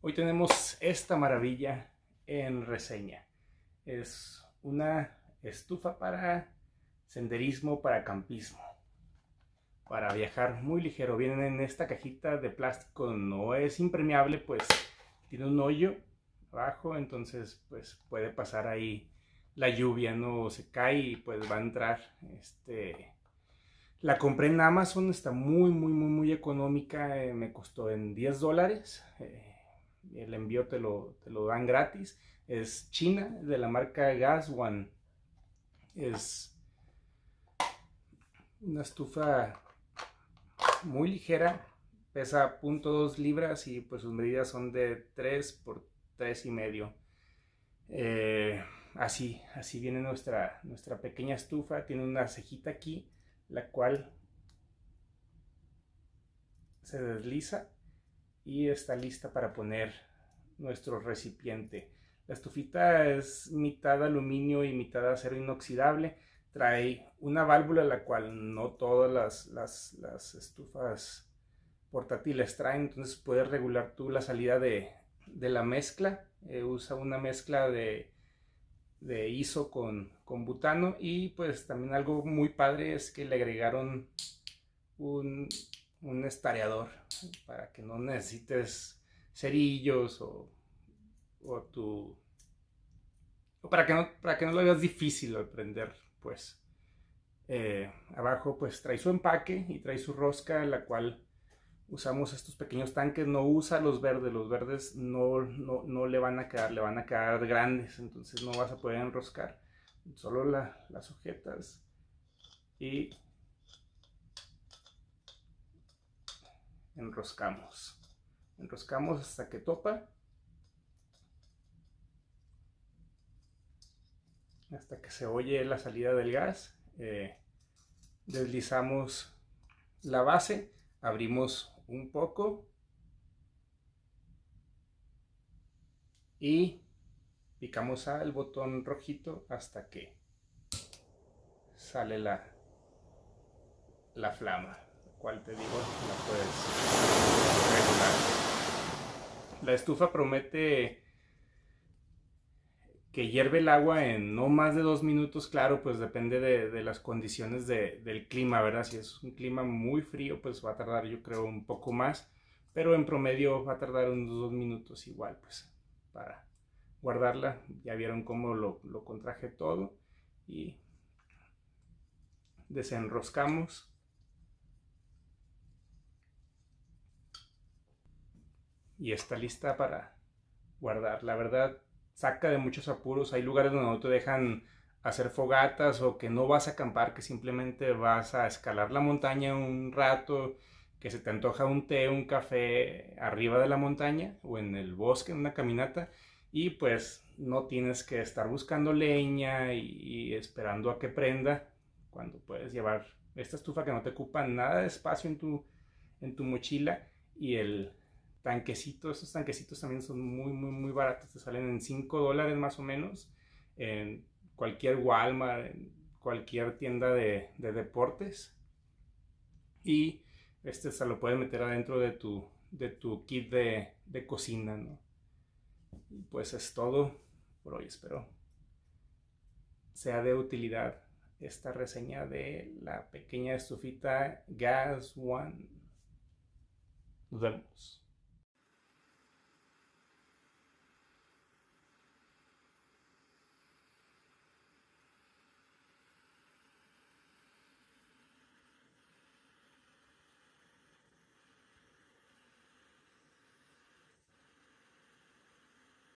Hoy tenemos esta maravilla en reseña. Es una estufa para senderismo, para campismo, para viajar muy ligero. Vienen en esta cajita de plástico, no es impermeable, pues tiene un hoyo abajo, entonces pues puede pasar ahí la lluvia, no se cae y pues va a entrar este la compré en Amazon, está muy, muy, muy, muy económica. Eh, me costó en 10 dólares. Eh, el envío te lo, te lo, dan gratis. Es China, de la marca Gas One. Es una estufa muy ligera. Pesa 0.2 libras y pues sus medidas son de 3 por 3 y medio. Eh, así, así viene nuestra, nuestra pequeña estufa. Tiene una cejita aquí la cual se desliza y está lista para poner nuestro recipiente. La estufita es mitad aluminio y mitad acero inoxidable. Trae una válvula, la cual no todas las, estufas portátiles traen. Entonces puedes regular tú la salida de, la mezcla. Eh, usa una mezcla de de ISO con, con, butano y pues también algo muy padre es que le agregaron un, un estareador para que no necesites cerillos o, o tu o para que no para que no lo veas difícil al prender pues. Eh, abajo pues trae su empaque y trae su rosca la cual usamos estos pequeños tanques, no usa los verdes, los verdes no, no, le van a quedar, le van a quedar grandes, entonces no vas a poder enroscar, solo las sujetas y enroscamos, enroscamos hasta que topa, hasta que se oye la salida del gas, eh, deslizamos la base, abrimos un poco y picamos al botón rojito hasta que sale la, la flama, cual te digo la puedes regular. La estufa promete que hierve el agua en no más de dos minutos, claro, pues depende de, las condiciones del clima, ¿verdad? Si es un clima muy frío, pues va a tardar yo creo un poco más, pero en promedio va a tardar unos dos minutos igual, pues, para guardarla. Ya vieron cómo lo, lo contraje todo y desenroscamos. Y está lista para guardar. La verdad, saca de muchos apuros. Hay lugares donde no te dejan hacer fogatas o que no vas a acampar, que simplemente vas a escalar la montaña un rato, que se te antoja un té, un café arriba de la montaña o en el bosque, en una caminata, y pues no tienes que estar buscando leña y, esperando a que prenda, cuando puedes llevar esta estufa que no te ocupa nada de espacio en tu, en tu mochila y el, tanquecitos, estos tanquecitos también son muy, muy, muy baratos, te salen en 5 dólares más o menos, en cualquier Walmart, en cualquier tienda de, deportes. Y este se lo puedes meter adentro de tu, de tu kit de, de cocina, ¿no? Y pues es todo por hoy, espero sea de utilidad esta reseña de la pequeña estufita Gas One. Nos vemos.